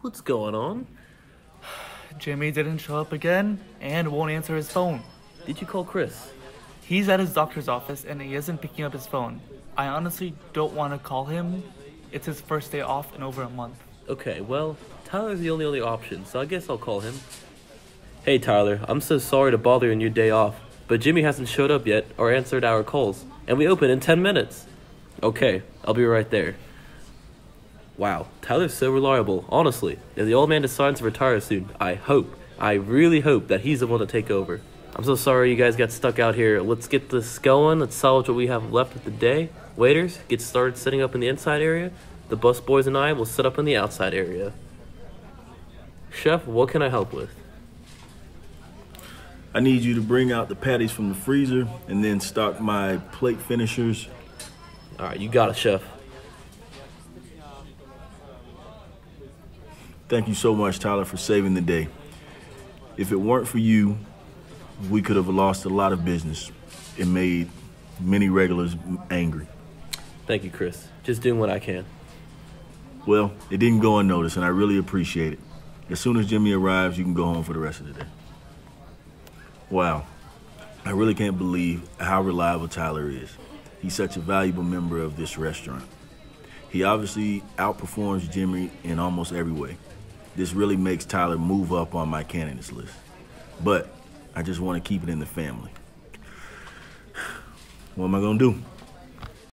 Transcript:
What's going on? Jimmy didn't show up again and won't answer his phone. Did you call Chris? He's at his doctor's office and he isn't picking up his phone. I honestly don't want to call him. It's his first day off in over a month. Okay, well, Tyler's the only only option, so I guess I'll call him. Hey Tyler, I'm so sorry to bother you on your day off, but Jimmy hasn't showed up yet or answered our calls, and we open in 10 minutes. Okay, I'll be right there. Wow, Tyler's so reliable, honestly. If the old man decides to retire soon, I hope, I really hope that he's the one to take over. I'm so sorry you guys got stuck out here. Let's get this going. Let's salvage what we have left of the day. Waiters, get started setting up in the inside area. The bus boys and I will set up in the outside area. Chef, what can I help with? I need you to bring out the patties from the freezer and then stock my plate finishers. All right, you got it, chef. Thank you so much, Tyler, for saving the day. If it weren't for you, we could have lost a lot of business and made many regulars angry. Thank you, Chris. Just doing what I can. Well, it didn't go unnoticed, and I really appreciate it. As soon as Jimmy arrives, you can go home for the rest of the day. Wow. I really can't believe how reliable Tyler is. He's such a valuable member of this restaurant. He obviously outperforms Jimmy in almost every way. This really makes Tyler move up on my candidates list. But I just want to keep it in the family. What am I going to do?